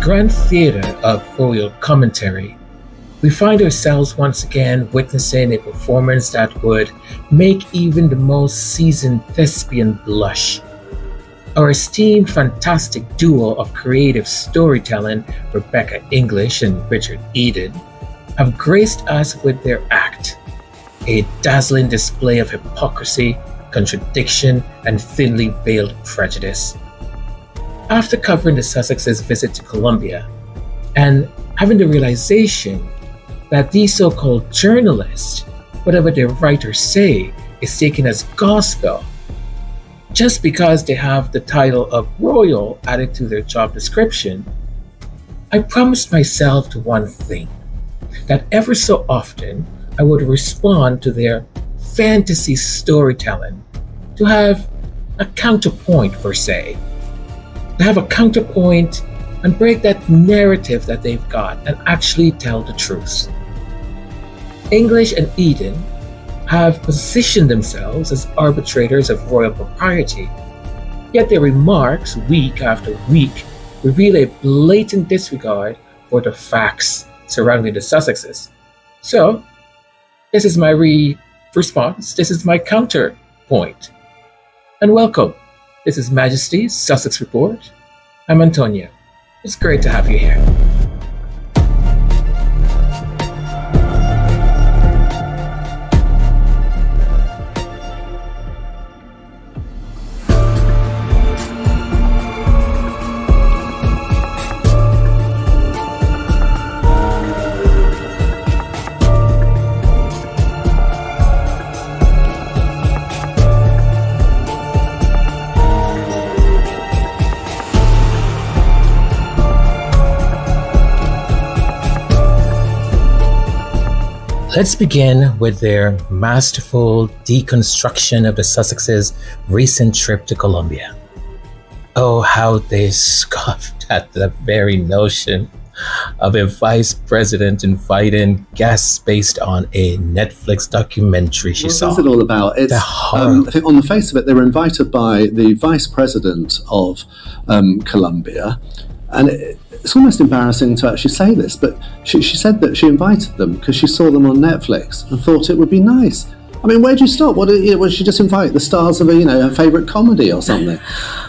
grand theatre of royal commentary, we find ourselves once again witnessing a performance that would make even the most seasoned thespian blush. Our esteemed fantastic duo of creative storytelling, Rebecca English and Richard Eden, have graced us with their act, a dazzling display of hypocrisy, contradiction, and thinly veiled prejudice. After covering the Sussexes' visit to Colombia and having the realization that these so called journalists, whatever their writers say, is taken as gospel just because they have the title of royal added to their job description, I promised myself to one thing that ever so often I would respond to their fantasy storytelling to have a counterpoint, per se, to have a counterpoint and break that narrative that they've got and actually tell the truth. English and Eden have positioned themselves as arbitrators of royal propriety. Yet their remarks, week after week, reveal a blatant disregard for the facts surrounding the Sussexes. So, this is my re- response. This is my counterpoint. And welcome. This is Majesty's Sussex Report. I'm Antonio. It's great to have you here. Let's begin with their masterful deconstruction of the Sussexes' recent trip to Colombia. Oh, how they scoffed at the very notion of a vice president inviting guests based on a Netflix documentary she what saw. What's it all about? It's, um, I think on the face of it, they were invited by the vice president of um, Colombia, and it, it's almost embarrassing to actually say this, but she, she said that she invited them because she saw them on Netflix and thought it would be nice. I mean, where do you start? What you know, would she just invite the stars of a you know her favorite comedy or something?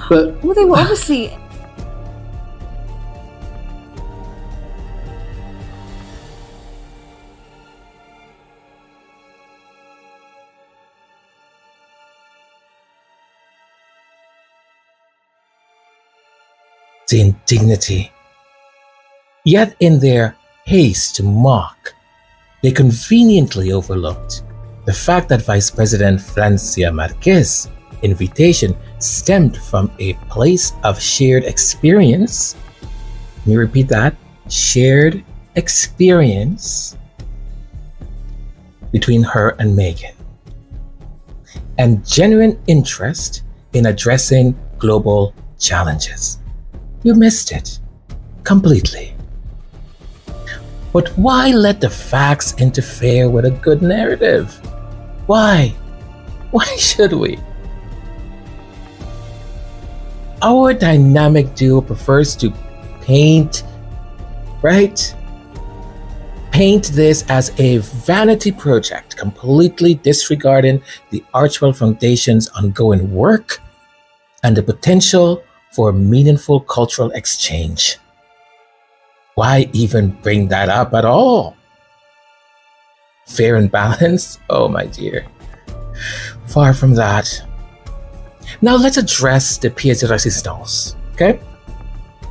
But well, they were obviously. The indignity Yet in their haste to mock, they conveniently overlooked the fact that Vice President Francia Marquez's invitation stemmed from a place of shared experience. Let me repeat that shared experience between her and Meghan, and genuine interest in addressing global challenges. You missed it completely. But why let the facts interfere with a good narrative? Why? Why should we? Our dynamic duo prefers to paint, right? Paint this as a vanity project, completely disregarding the Archewell Foundation's ongoing work and the potential for meaningful cultural exchange. Why even bring that up at all? Fair and balanced? Oh, my dear. Far from that. Now let's address the pièce de résistance, okay?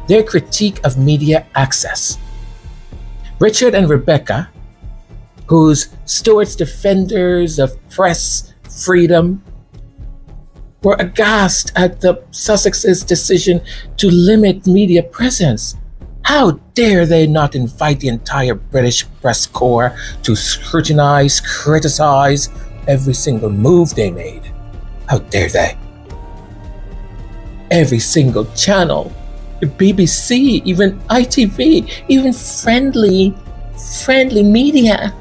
Their critique of media access. Richard and Rebecca, whose Stuart's defenders of press freedom were aghast at the Sussex's decision to limit media presence how dare they not invite the entire British press corps to scrutinize, criticize every single move they made? How dare they? Every single channel, the BBC, even ITV, even friendly, friendly media.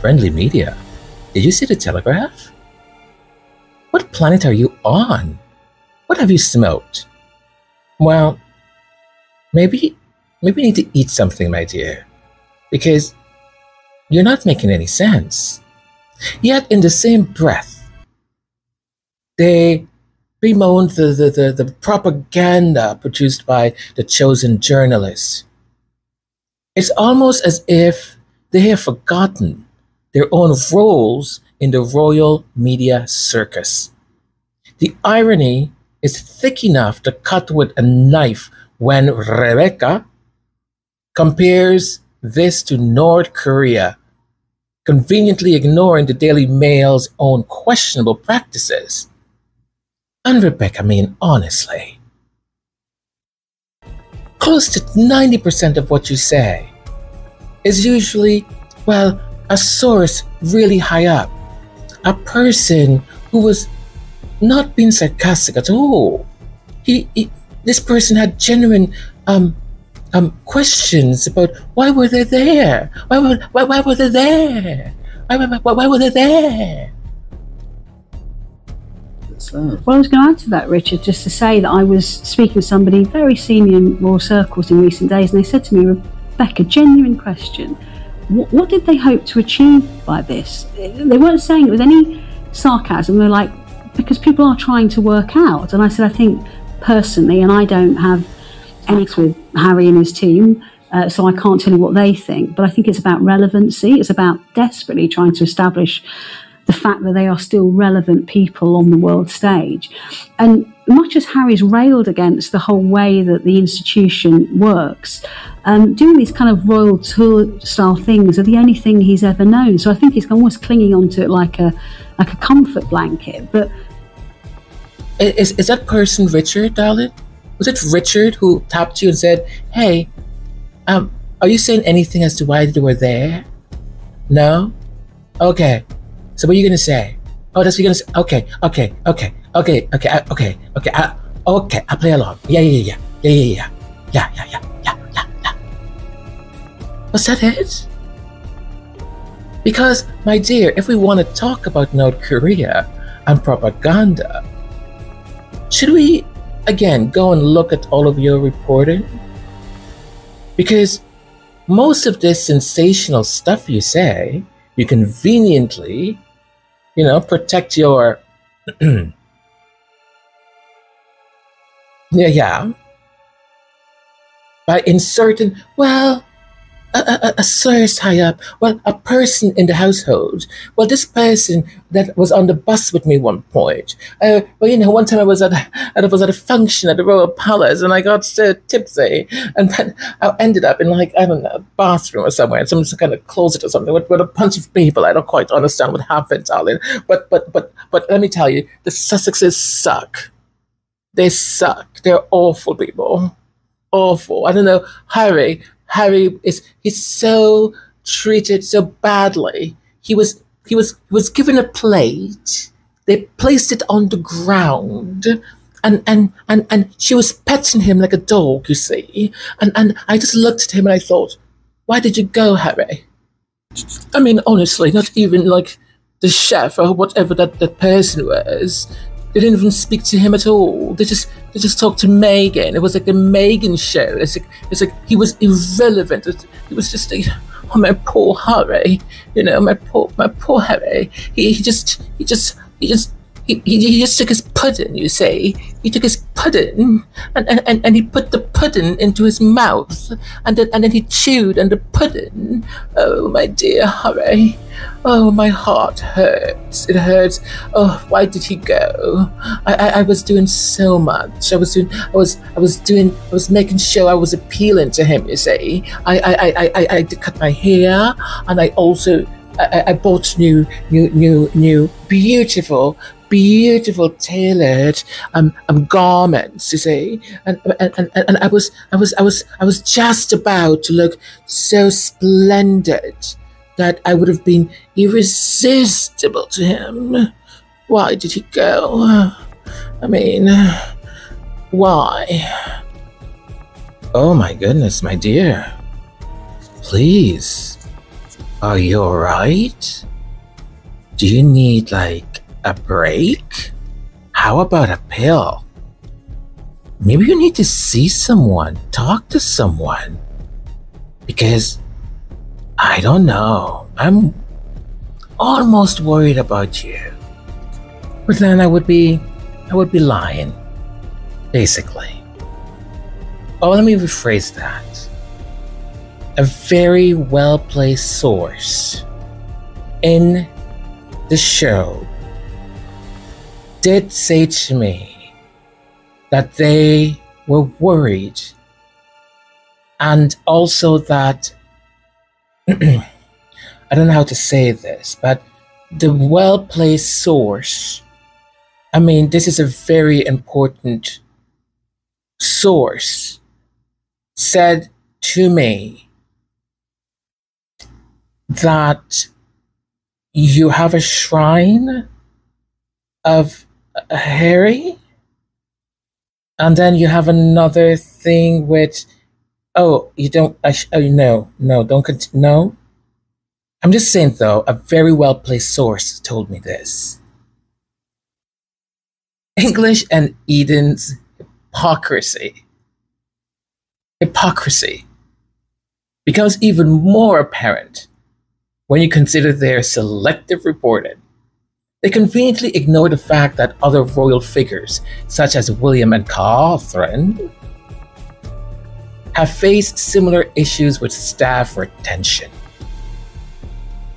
Friendly media? Did you see the Telegraph? What planet are you on? What have you smoked? Well, maybe maybe you need to eat something, my dear, because you're not making any sense. Yet, in the same breath, they bemoaned the, the, the, the propaganda produced by the chosen journalists. It's almost as if they have forgotten their own roles in the royal media circus. The irony is thick enough to cut with a knife when Rebecca compares this to North Korea, conveniently ignoring the Daily Mail's own questionable practices. And Rebecca, I mean, honestly, close to 90% of what you say is usually, well, a source really high up, a person who was not being sarcastic at all. He, he this person had genuine um, um, questions about why were they there? Why were, why, why were they there? Why, why, why, why were they there? Well, I was going to add to that, Richard, just to say that I was speaking to somebody very senior in Royal Circles in recent days, and they said to me, Rebecca, genuine question. What, what did they hope to achieve by this? They weren't saying it with any sarcasm. They're like, because people are trying to work out. And I said, I think personally, and I don't have any with Harry and his team, uh, so I can't tell you what they think. But I think it's about relevancy. It's about desperately trying to establish the fact that they are still relevant people on the world stage. And much as Harry's railed against the whole way that the institution works, um, doing these kind of royal tour style things are the only thing he's ever known. So I think he's almost clinging onto it like a like a comfort blanket. But is is that person Richard, darling? Was it Richard who tapped you and said, "Hey, um, are you saying anything as to why they were there?" No. Okay. So what are you gonna say? Oh, that's what you're gonna say. Okay, okay, okay, okay, okay, I, okay, okay, I, okay. I play along. Yeah, yeah, yeah, yeah, yeah, yeah, yeah, yeah, yeah, yeah, yeah, yeah. Was that it? Because, my dear, if we want to talk about North Korea and propaganda, should we again go and look at all of your reporting? Because most of this sensational stuff you say, you conveniently, you know, protect your. yeah, yeah. By inserting, well, a, a, source high up, well, a person in the household. Well, this person that was on the bus with me one point. Uh, well, you know, one time I was at a, I was at a function at the Royal Palace and I got uh, tipsy and then I ended up in like, I don't know, a bathroom or somewhere in some kind of closet or something with, with a bunch of people. I don't quite understand what happened, darling. But, but, but, but let me tell you, the Sussexes suck. They suck. They're awful people awful. I don't know, Harry. Harry is he's so treated so badly. He was he was he was given a plate. They placed it on the ground. And, and, and, and she was petting him like a dog, you see. And, and I just looked at him and I thought, why did you go, Harry? I mean, honestly, not even like the chef or whatever that, that person was. They didn't even speak to him at all. They just they just talked to Meghan. It was like a Meghan show. It's like it's like he was irrelevant. It, it was just like oh my poor Harry, you know my poor my poor Harry. He, he just he just he just he, he, just took his pudding, you say. He took his pudding and, and, and, and he put the pudding into his mouth and then, and then he chewed on the pudding. Oh, my dear Harry. Oh, my heart hurts. It hurts. Oh, why did he go? I, I, I was doing so much. I was doing, I was, I was doing, I was making sure I was appealing to him, you see. I, I, I, I, I cut my hair and I also I, I, bought new, new, new, new, beautiful, beautiful tailored um, um garments, you see, and, and and and I was I was I was I was just about to look so splendid that I would have been irresistible to him. Why did he go? I mean, why? Oh my goodness, my dear. Please. Are you alright? Do you need like a break? How about a pill? Maybe you need to see someone, talk to someone. Because I don't know. I'm almost worried about you. But then I would be I would be lying. Basically. Oh, let me rephrase that. A very well placed source in the show did say to me that they were worried and also that I don't know how to say this, but the well placed source. I mean, this is a very important source, said to me that you have a shrine of Harry, and then you have another thing with Oh, you don't. I sh- oh, no, no, don't continue. No. I'm just saying, though, a very well placed source told me this. English and Eden's hypocrisy. Hypocrisy becomes even more apparent when you consider their selective reporting. They conveniently ignore the fact that other royal figures, such as William and Catherine, have faced similar issues with staff retention.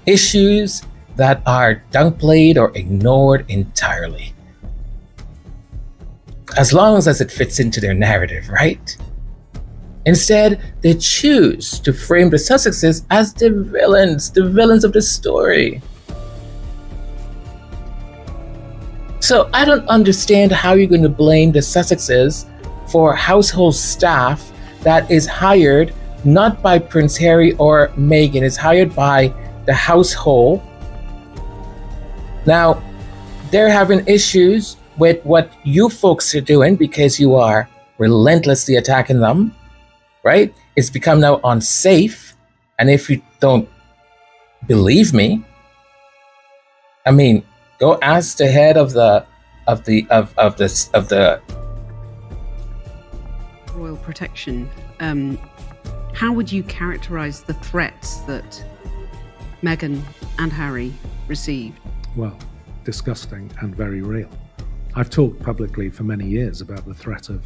Issues that are downplayed or ignored entirely. As long as it fits into their narrative, right? Instead, they choose to frame the Sussexes as the villains, the villains of the story. So I don't understand how you're going to blame the Sussexes for household staff that is hired not by Prince Harry or Meghan, is hired by the household. Now, they're having issues with what you folks are doing because you are relentlessly attacking them, right? It's become now unsafe. And if you don't believe me, I mean, go ask the head of the of the of, of this of the royal protection, um, how would you characterize the threats that Meghan and Harry received? Well, disgusting and very real. I've talked publicly for many years about the threat of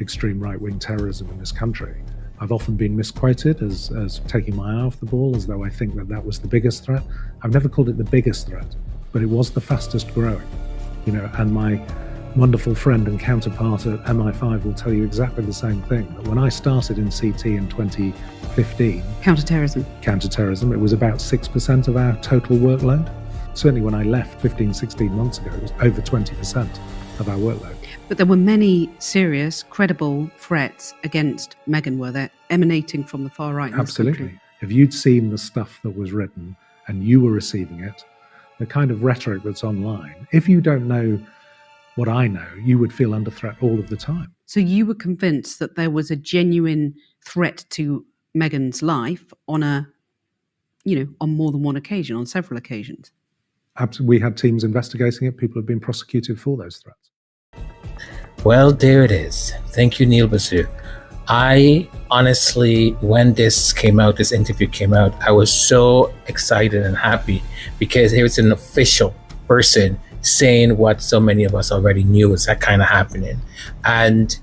extreme right wing terrorism in this country. I've often been misquoted as, as taking my eye off the ball, as though I think that that was the biggest threat. I've never called it the biggest threat, but it was the fastest growing. You know, and my wonderful friend and counterpart at MI5 will tell you exactly the same thing. That when I started in CT in 2015, counterterrorism, counterterrorism, it was about 6% of our total workload. Certainly when I left 15, 16 months ago, it was over 20% of our workload. But there were many serious, credible threats against Meghan, were there, emanating from the far right? Absolutely. If you'd seen the stuff that was written and you were receiving it, the kind of rhetoric that's online, if you don't know what I know, you would feel under threat all of the time. So you were convinced that there was a genuine threat to Meghan's life on a, you know, on more than one occasion, on several occasions. Absolutely. We had teams investigating it. People have been prosecuted for those threats. Well, there it is. Thank you, Neil Basu. I honestly, when this came out, this interview came out, I was so excited and happy because it was an official person saying what so many of us already knew was that kind of happening. And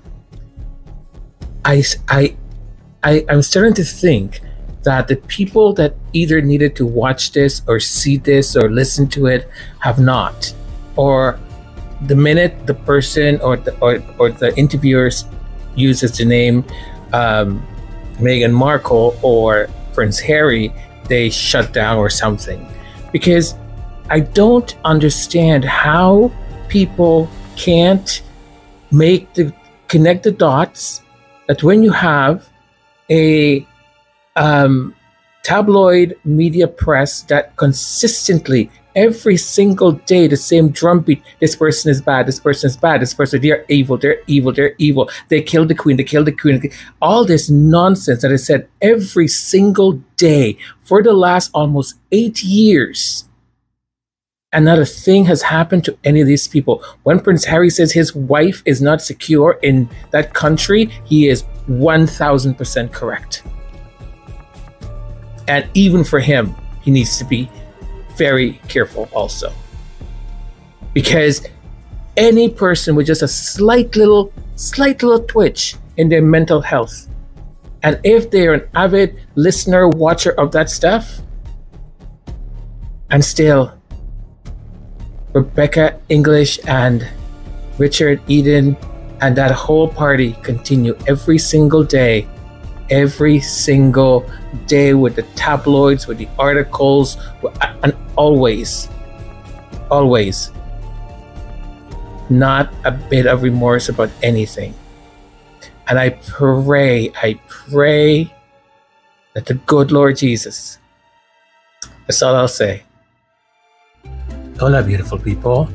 I, I, I, I'm starting to think that the people that either needed to watch this or see this or listen to it have not. Or the minute the person or the, or, or the interviewers uses the name um, Meghan Markle or Prince Harry, they shut down or something. Because I don't understand how people can't make the connect the dots that when you have a um, tabloid media press that consistently every single day the same drumbeat this person is bad this person is bad this person they're evil they're evil they're evil they killed the queen they killed the queen all this nonsense that is said every single day for the last almost eight years and not a thing has happened to any of these people. When Prince Harry says his wife is not secure in that country, he is 1000% correct. And even for him, he needs to be very careful also. Because any person with just a slight little, slight little twitch in their mental health, and if they're an avid listener, watcher of that stuff, and still, Rebecca English and Richard Eden and that whole party continue every single day, every single day with the tabloids, with the articles, and always, always, not a bit of remorse about anything. And I pray, I pray that the good Lord Jesus, that's all I'll say. Hola, beautiful people.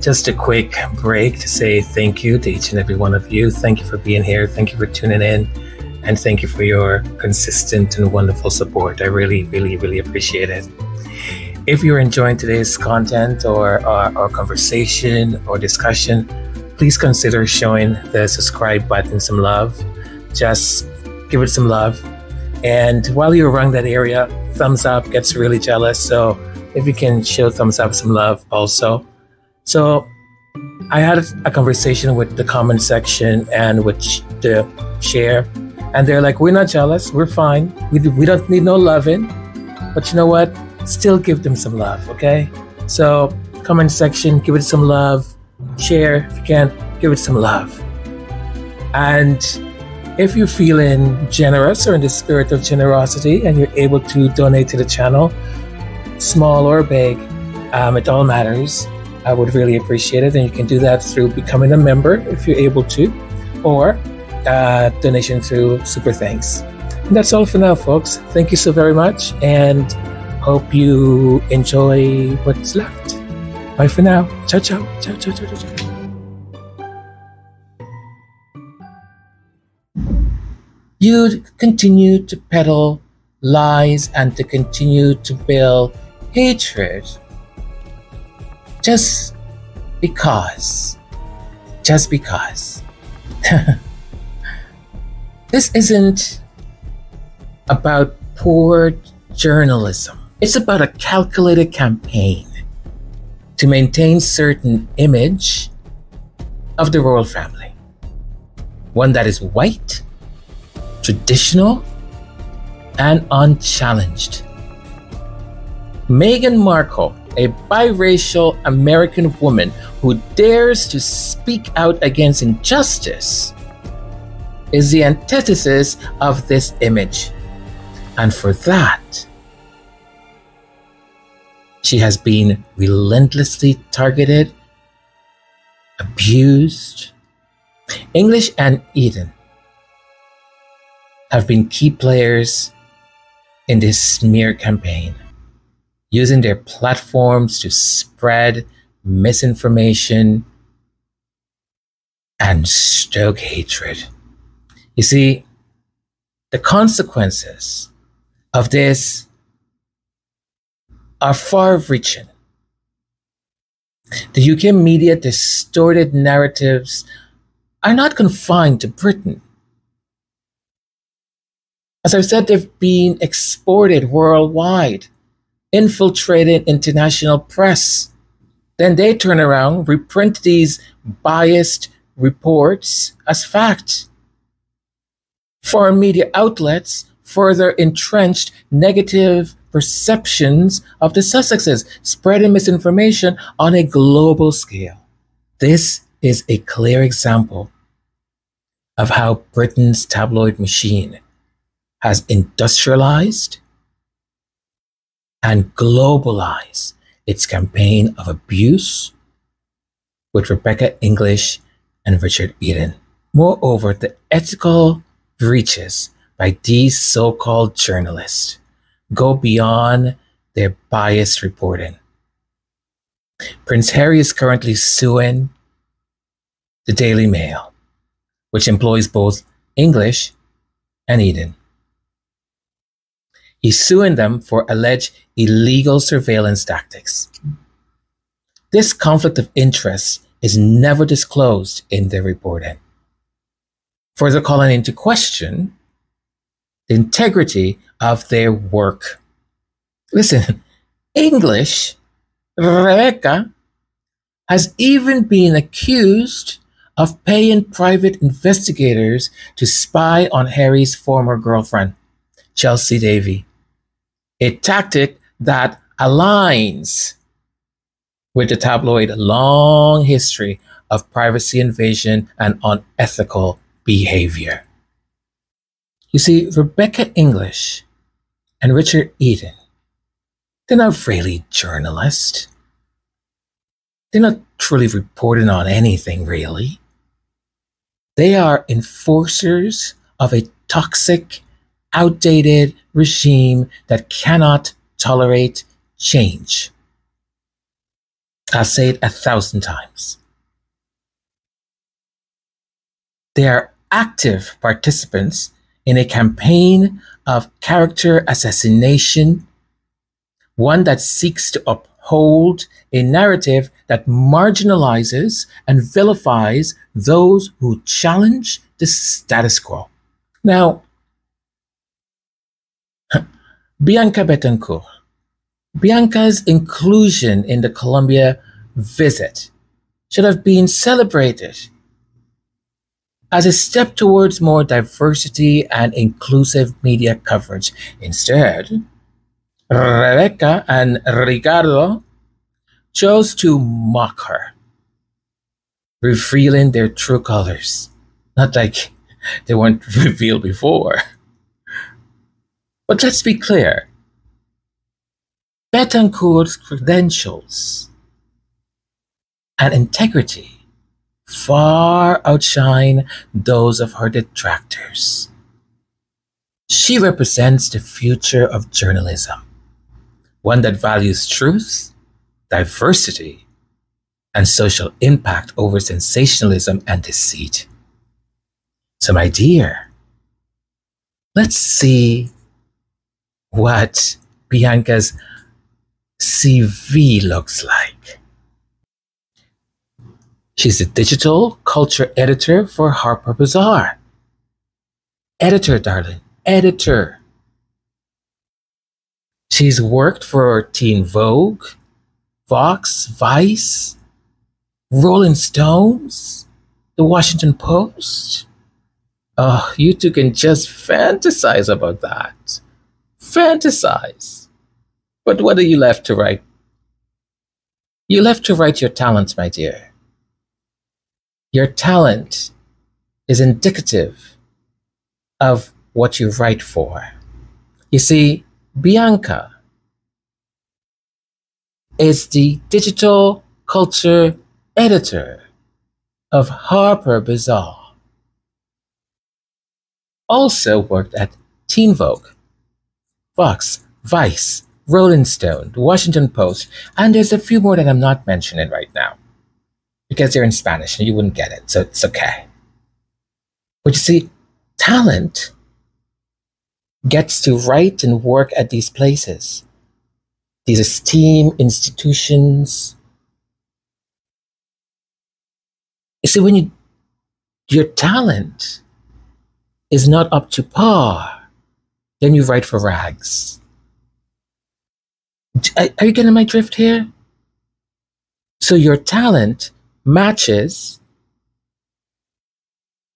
Just a quick break to say thank you to each and every one of you. Thank you for being here. Thank you for tuning in. And thank you for your consistent and wonderful support. I really, really, really appreciate it. If you're enjoying today's content or, or conversation or discussion, please consider showing the subscribe button some love. Just give it some love. And while you're around that area, thumbs up gets really jealous. So if you can show thumbs up some love also. So I had a conversation with the comment section and with the share, and they're like, "We're not jealous. We're fine. We we don't need no loving, but you know what? Still give them some love, okay? So comment section, give it some love. Share if you can, give it some love. And if you're feeling generous or in the spirit of generosity, and you're able to donate to the channel, small or big, um, it all matters. I would really appreciate it. And you can do that through becoming a member if you're able to, or uh, donation through Super Thanks. And that's all for now, folks. Thank you so very much, and hope you enjoy what's left. Bye for now. Ciao, ciao. Ciao, ciao, ciao, ciao, ciao. You continue to peddle lies and to continue to build hatred just because. Just because. this isn't about poor journalism. It's about a calculated campaign to maintain certain image of the royal family. One that is white, traditional, and unchallenged. Meghan Markle a biracial American woman who dares to speak out against injustice, is the antithesis of this image. And for that, she has been relentlessly targeted, abused. English and Eden have been key players in this smear campaign using their platforms to spread misinformation and stoke hatred. You see, the consequences of this are far reaching. The UK media distorted narratives are not confined to Britain. As I've said, they've been exported worldwide infiltrated international press. Then they turn around, reprint these biased reports as fact. Foreign media outlets further entrenched negative perceptions of the Sussexes, spreading misinformation on a global scale. This is a clear example of how Britain's tabloid machine has industrialized and globalized its campaign of abuse with Rebecca English and Richard Eden. Moreover, the ethical breaches by these so called journalists go beyond their biased reporting. Prince Harry is currently suing the Daily Mail, which employs both English and Eden. He's suing them for alleged illegal surveillance tactics. This conflict of interest is never disclosed in their reporting. Further calling into question the integrity of their work. Listen, English, Rebecca, has even been accused of paying private investigators to spy on Harry's former girlfriend, Chelsy Davy, a tactic that aligns with the tabloid long history of privacy invasion and unethical behavior. You see, Rebecca English and Richard Eden, they're not really journalists. They're not truly reporting on anything, really. They are enforcers of a toxic, outdated regime that cannot tolerate change. I'll say it a thousand times. They are active participants in a campaign of character assassination, one that seeks to uphold a narrative that marginalizes and vilifies those who challenge the status quo. Now, Bianca Betancourt, Bianca's inclusion in the Colombia visit should have been celebrated as a step towards more diversity and inclusive media coverage. Instead, Rebecca and Ricardo chose to mock her, revealing their true colors. Not like they weren't revealed before. But let's be clear Betancourt's credentials and integrity far outshine those of her detractors. She represents the future of journalism, one that values truth, diversity, and social impact over sensationalism and deceit. So, my dear, let's see what Bianca's CV looks like. She's the digital culture editor for Harper Bazaar. Editor, darling, editor. She's worked for Teen Vogue, Vox, Vice, Rolling Stones, The Washington Post. Oh, you two can just fantasize about that. Fantasize. But what are you left to write? You left to write your talents, my dear. Your talent is indicative of what you write for. You see, Bianca is the digital culture editor of Harper Bazaar. Also worked at Teen Vogue, Vox, Vice, Rolling Stone, The Washington Post, and there's a few more that I'm not mentioning right now because they're in Spanish and you wouldn't get it, so it's okay. But you see, talent gets to write and work at these places, these esteemed institutions. You see, when you, your talent is not up to par, then you write for rags. Are, are you getting my drift here? So your talent matches.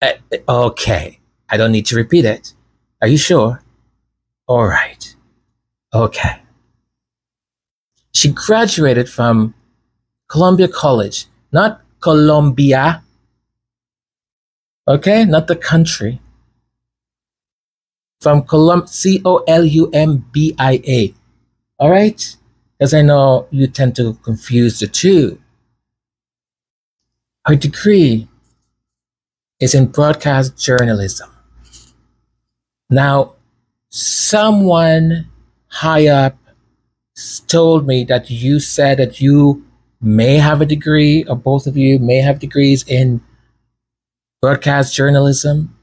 Uh, okay, I don't need to repeat it. Are you sure? All right. Okay. She graduated from Columbia College, not Colombia. Okay, not the country. From Colum C O L U M B I A. All right? Because I know you tend to confuse the two. Her degree is in broadcast journalism. Now, someone high up told me that you said that you may have a degree, or both of you may have degrees in broadcast journalism.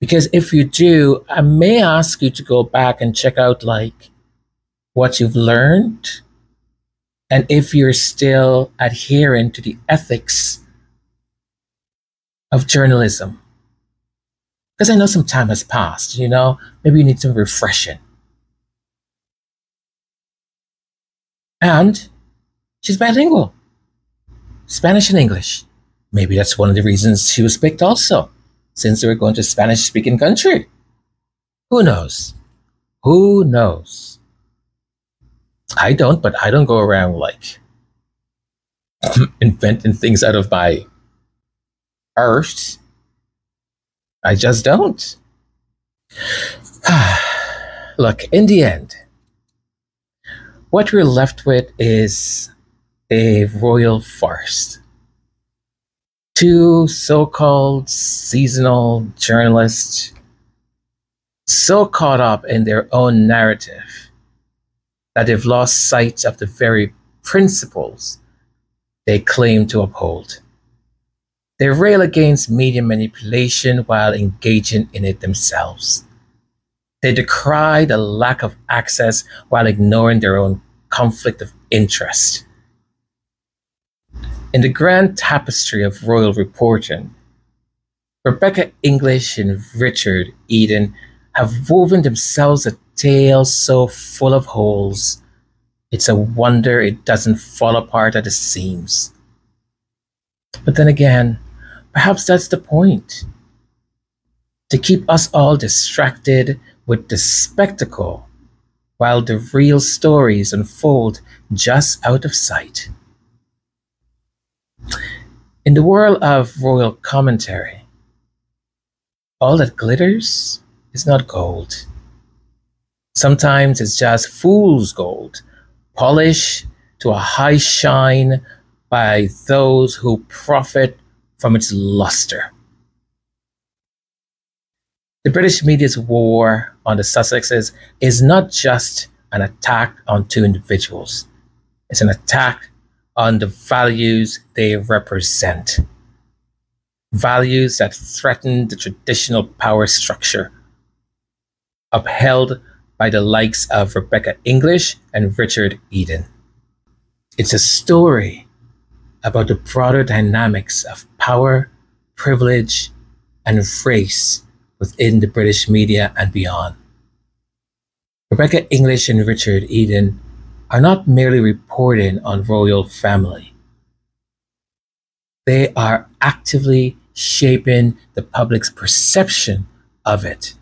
Because if you do, I may ask you to go back and check out like what you've learned and if you're still adhering to the ethics of journalism. Because I know some time has passed, you know, maybe you need some refreshing. And she's bilingual Spanish and English. Maybe that's one of the reasons she was picked also, since they were going to a Spanish speaking country. Who knows? Who knows? I don't, but I don't go around like inventing things out of my earth. I just don't. Look, in the end, what we're left with is a royal farce. Two so called seasonal journalists so caught up in their own narrative that they've lost sight of the very principles they claim to uphold. They rail against media manipulation while engaging in it themselves. They decry the lack of access while ignoring their own conflict of interest. In the grand tapestry of royal reporting, Rebecca English and Richard Eden have woven themselves a tale so full of holes, it's a wonder it doesn't fall apart at the seams. But then again, perhaps that's the point. To keep us all distracted with the spectacle while the real stories unfold just out of sight. In the world of royal commentary, all that glitters is not gold. Sometimes it's just fool's gold, polished to a high shine by those who profit from its luster. The British media's war on the Sussexes is not just an attack on two individuals, it's an attack on the values they represent. Values that threaten the traditional power structure upheld by the likes of Rebecca English and Richard Eden. It's a story about the broader dynamics of power, privilege, and race within the British media and beyond. Rebecca English and Richard Eden are not merely reporting on royal family. They are actively shaping the public's perception of it,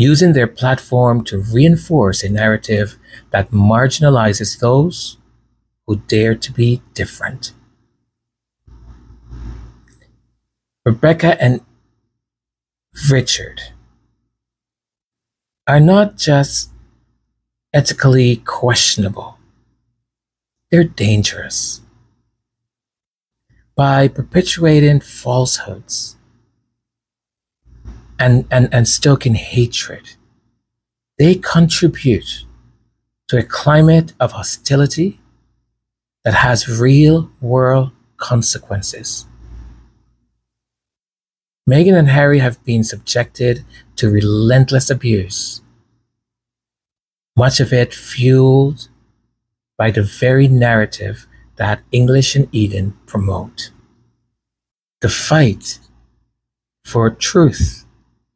using their platform to reinforce a narrative that marginalizes those who dare to be different. Rebecca and Richard are not just ethically questionable, they're dangerous. By perpetuating falsehoods and, and, and stoking hatred, they contribute to a climate of hostility that has real world consequences. Meghan and Harry have been subjected to relentless abuse, much of it fueled by the very narrative that English and Eden promote. The fight for truth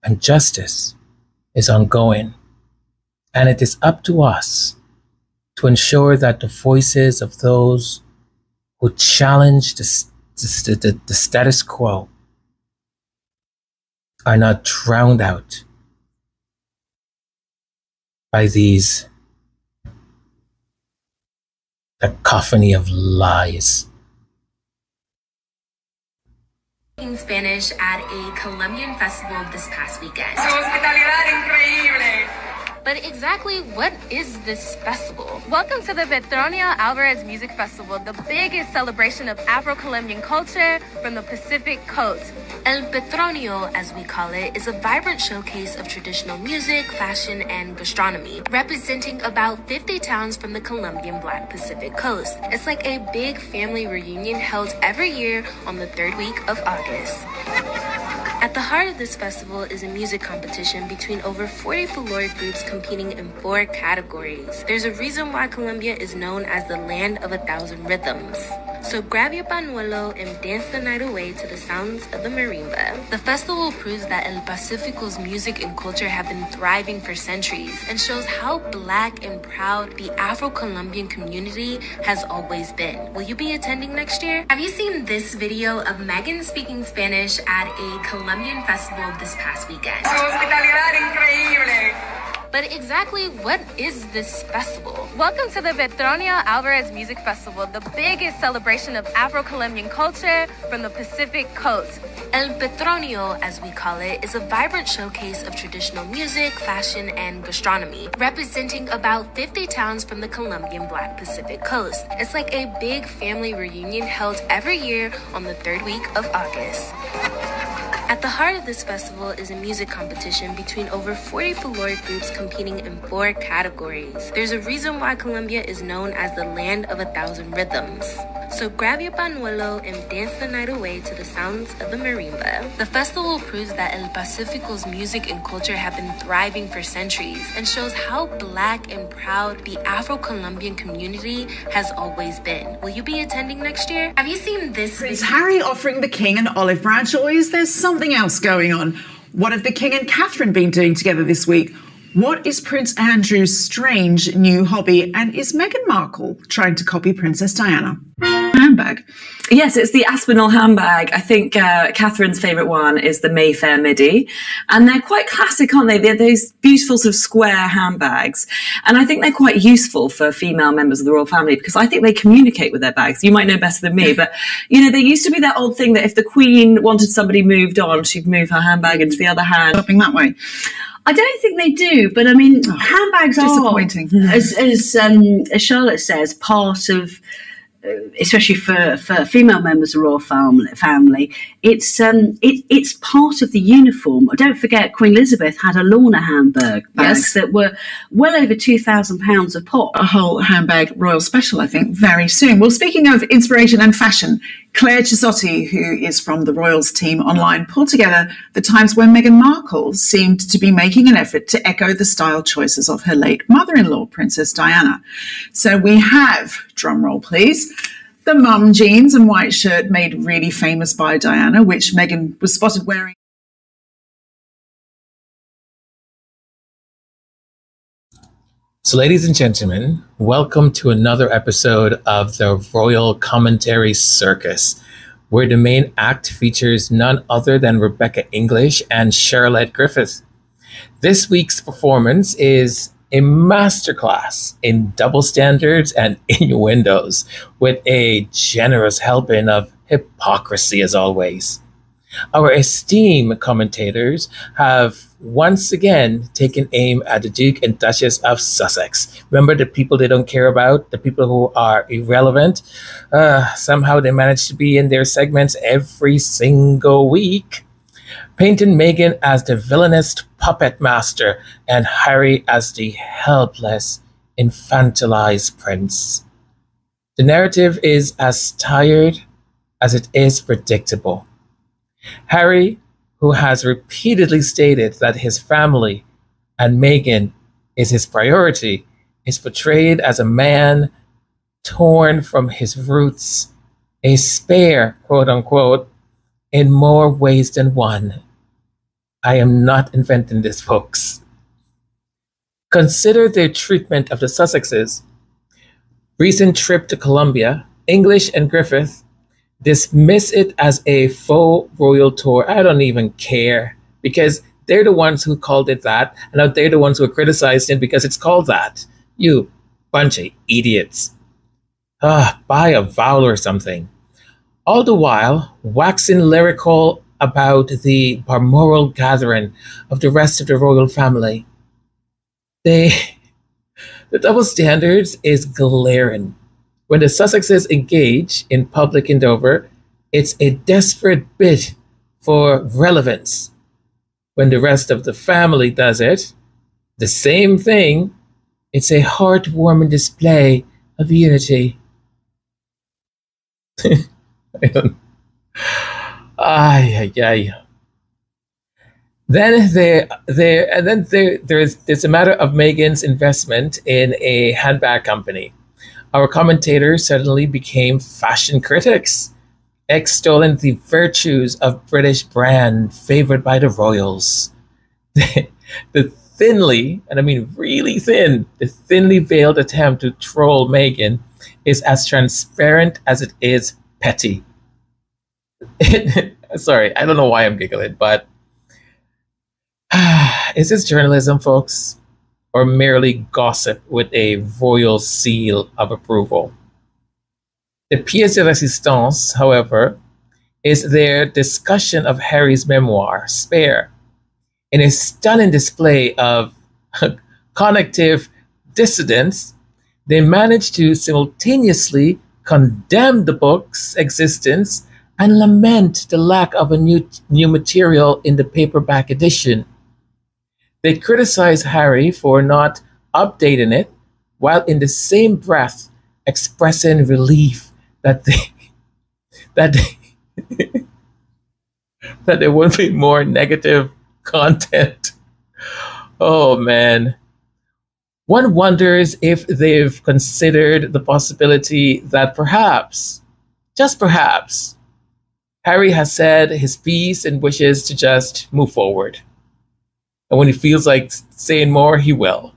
and justice is ongoing, and it is up to us to ensure that the voices of those who challenge the, the, the, the status quo are not drowned out by these cacophony of lies. Spanish at a Colombian festival this past weekend. But exactly what is this festival? Welcome to the Petronio Alvarez Music Festival, the biggest celebration of Afro Colombian culture from the Pacific Coast. El Petronio, as we call it, is a vibrant showcase of traditional music, fashion, and gastronomy, representing about 50 towns from the Colombian Black Pacific Coast. It's like a big family reunion held every year on the third week of August. At the heart of this festival is a music competition between over 40 folkloric groups competing in four categories. There's a reason why Colombia is known as the land of a thousand rhythms. So grab your pañuelo and dance the night away to the sounds of the marimba. The festival proves that El Pacifico's music and culture have been thriving for centuries and shows how black and proud the Afro-Colombian community has always been. Will you be attending next year? Have you seen this video of Meghan speaking Spanish at a Colombian festival this past weekend? But exactly what is this festival? Welcome to the Petronio Alvarez Music Festival, the biggest celebration of Afro Colombian culture from the Pacific Coast. El Petronio, as we call it, is a vibrant showcase of traditional music, fashion, and gastronomy, representing about 50 towns from the Colombian Black Pacific Coast. It's like a big family reunion held every year on the third week of August. At the heart of this festival is a music competition between over 40 folkloric groups competing in four categories. There's a reason why Colombia is known as the land of a thousand rhythms. So grab your pañuelo and dance the night away to the sounds of the marimba. The festival proves that El Pacifico's music and culture have been thriving for centuries and shows how black and proud the Afro-Colombian community has always been. Will you be attending next year? Have you seen this? Is Harry offering the king an olive branch or is there something else going on? What have the king and Catherine been doing together this week? What is Prince Andrew's strange new hobby? And is Meghan Markle trying to copy Princess Diana? Handbag. Yes, it's the Aspinal handbag. I think uh, Catherine's favourite one is the Mayfair Midi. And they're quite classic, aren't they? They're those beautiful sort of square handbags. And I think they're quite useful for female members of the royal family because I think they communicate with their bags. You might know better than me, but you know, there used to be that old thing that if the Queen wanted somebody moved on, she'd move her handbag into the other hand. Shopping that way. I don't think they do, but I mean, Oh, handbags disappointing. are, as, as, um, as Charlotte says, part of, especially for, for female members of the royal family, family it's um, it, it's part of the uniform. Don't forget, Queen Elizabeth had a Launer handbag bags Yes. that were well over two thousand pounds a pop. a whole handbag royal special, I think, very soon. Well, speaking of inspiration and fashion, Claire Chisotti, who is from the Royals team online, pulled together the times when Meghan Markle seemed to be making an effort to echo the style choices of her late mother in law, Princess Diana. So we have, drumroll please, the mum jeans and white shirt made really famous by Diana, which Meghan was spotted wearing. So, ladies and gentlemen, welcome to another episode of the Royal Commentary Circus, where the main act features none other than Rebecca English and Charlotte Griffith. This week's performance is a masterclass in double standards and innuendos, with a generous helping of hypocrisy as always. Our esteemed commentators have once again taken aim at the Duke and Duchess of Sussex. Remember the people they don't care about, the people who are irrelevant? Uh, somehow they manage to be in their segments every single week. Painting Meghan as the villainous puppet master and Harry as the helpless, infantilized prince. The narrative is as tired as it is predictable. Harry, who has repeatedly stated that his family and Meghan is his priority, is portrayed as a man torn from his roots, a spare, quote unquote, in more ways than one. I am not inventing this, folks. Consider their treatment of the Sussexes. Recent trip to Colombia, English and Griffith dismiss it as a faux royal tour. I don't even care because they're the ones who called it that, and now they're the ones who are criticized it because it's called that. You bunch of idiots. Ah, buy a vowel or something. All the while, waxing lyrical about the Balmoral gathering of the rest of the royal family. They, the double standards is glaring. When the Sussexes engage in public in Dover, it's a desperate bid for relevance. When the rest of the family does it, the same thing, it's a heartwarming display of unity. Ay, ay, ay. Then there, there, and then there, there's there's a matter of Meghan's investment in a handbag company. Our commentators suddenly became fashion critics, extolling the virtues of British brand favored by the royals. the thinly, and I mean really thin, the thinly veiled attempt to troll Meghan is as transparent as it is petty. Sorry, I don't know why I'm giggling, but is this journalism, folks, or merely gossip with a royal seal of approval? The pièce de résistance, however, is their discussion of Harry's memoir, Spare, in a stunning display of cognitive dissidence, they managed to simultaneously condemn the book's existence and lament the lack of a new, new material in the paperback edition. They criticize Harry for not updating it, while in the same breath expressing relief that they, that they, that there won't be more negative content. Oh man. One wonders if they've considered the possibility that perhaps, just perhaps, Harry has said his piece and wishes to just move forward. And when he feels like saying more, he will.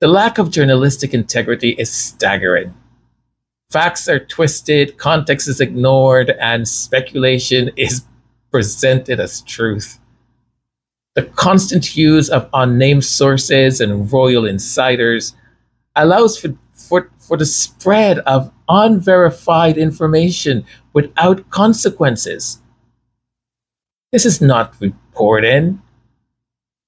The lack of journalistic integrity is staggering. Facts are twisted, context is ignored, and speculation is presented as truth. The constant use of unnamed sources and royal insiders allows for, for, for the spread of unverified information without consequences. This is not reporting.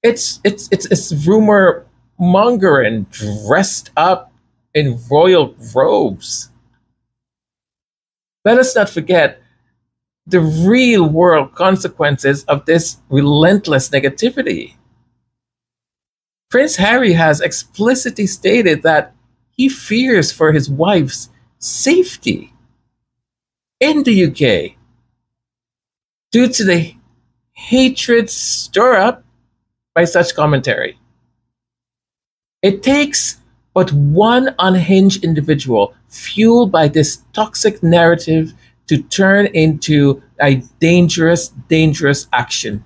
It's it's it's it's rumor mongering dressed up in royal robes. Let us not forget the real world consequences of this relentless negativity. Prince Harry has explicitly stated that he fears for his wife's safety in the UK due to the hatred stirred up by such commentary. It takes but one unhinged individual fueled by this toxic narrative to turn into a dangerous, dangerous action.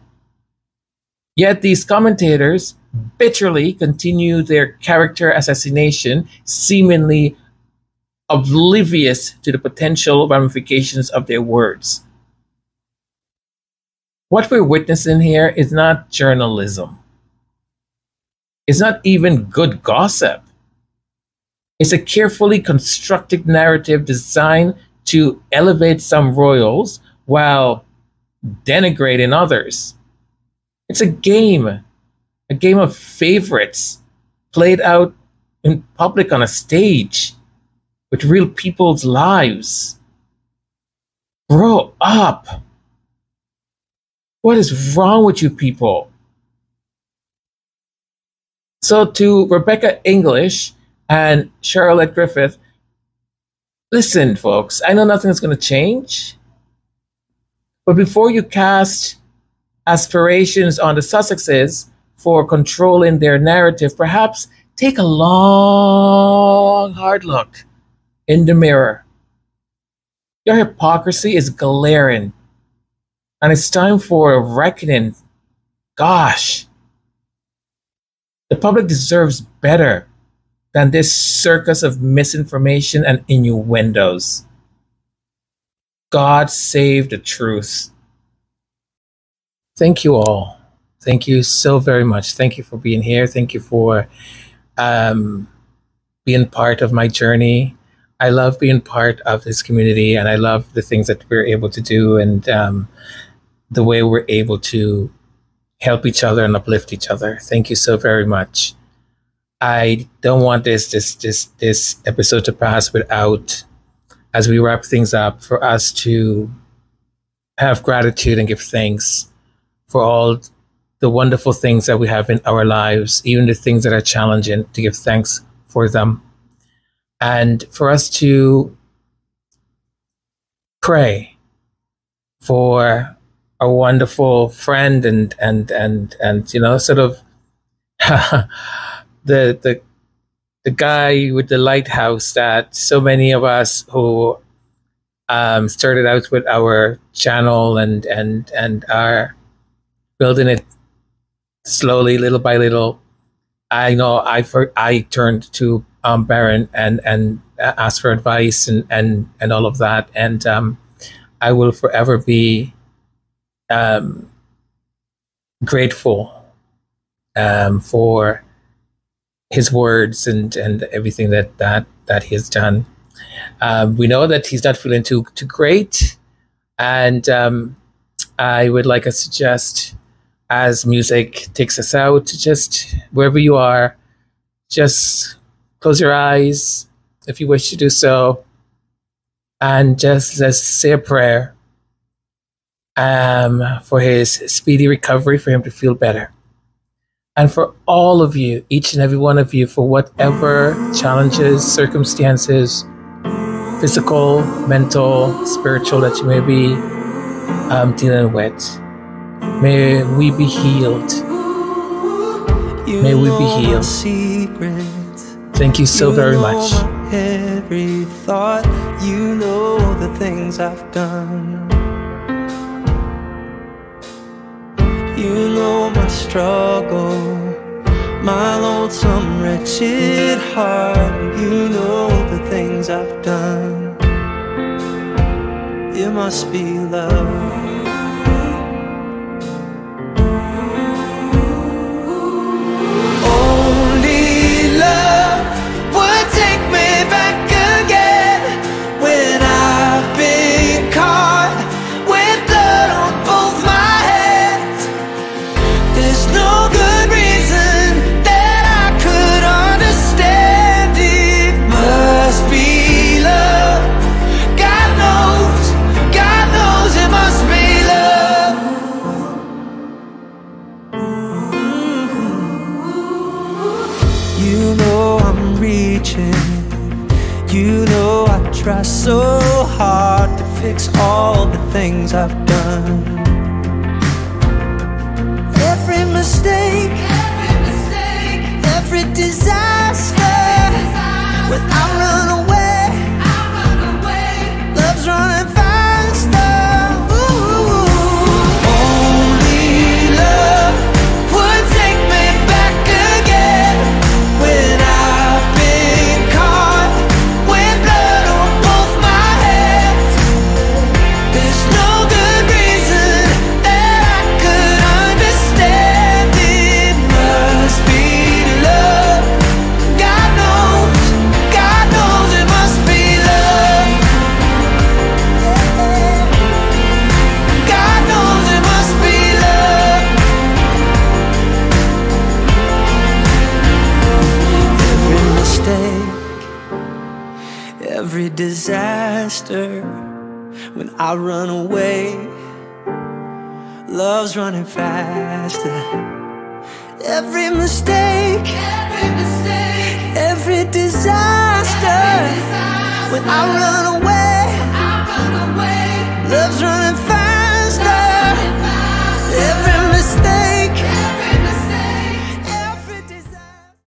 Yet these commentators bitterly continue their character assassination, seemingly oblivious to the potential ramifications of their words. What we're witnessing here is not journalism. It's not even good gossip. It's a carefully constructed narrative designed to elevate some royals while denigrating others. It's a game, a game of favorites played out in public on a stage with real people's lives. Grow up. What is wrong with you people? So, to Rebecca English and Charlotte Griffith, Listen, folks, I know nothing is going to change. But before you cast aspirations on the Sussexes for controlling their narrative, perhaps take a long, hard look in the mirror. Your hypocrisy is glaring, and it's time for a reckoning. Gosh, the public deserves better than this circus of misinformation and innuendos. God save the truth. Thank you all. Thank you so very much. Thank you for being here. Thank you for um, being part of my journey. I love being part of this community and I love the things that we're able to do and um, the way we're able to help each other and uplift each other. Thank you so very much. I don't want this this this this episode to pass without, as we wrap things up, for us to have gratitude and give thanks for all the wonderful things that we have in our lives, even the things that are challenging, to give thanks for them, and for us to pray for a wonderful friend and and and and you know sort of the the the guy with the lighthouse that so many of us who um, started out with our channel and and and are building it slowly, little by little. I know I for, I turned to um, Baron and and asked for advice and and and all of that, and um, I will forever be um, grateful um, for his words and and everything that that that he has done. Um, we know that he's not feeling too too great, and um, I would like to just, as music takes us out, just wherever you are, just close your eyes if you wish to do so, and just let's say a prayer um, for his speedy recovery, for him to feel better. And for all of you, each and every one of you, for whatever challenges, circumstances, physical, mental, spiritual that you may be um, dealing with, may we be healed. May we be healed. Thank you so very much. Every thought, you know the things I've done. You know my struggle, my lonesome, wretched heart. You know the things I've done. It must be love. So hard to fix all the things I've done. Every mistake, every mistake, every disaster. When I run away, I run away. Love's running I run away, love's running faster. Every mistake, every mistake, every disaster, when I run